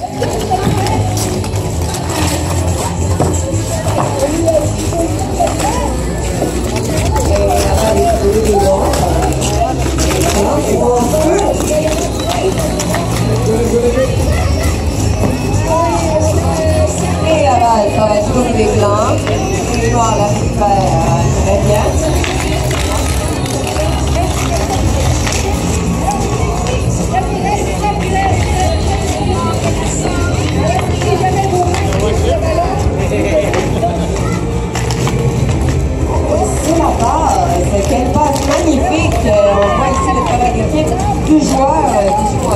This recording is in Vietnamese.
Đây là bài thời trung Việt lắm Đi qua là về This wild.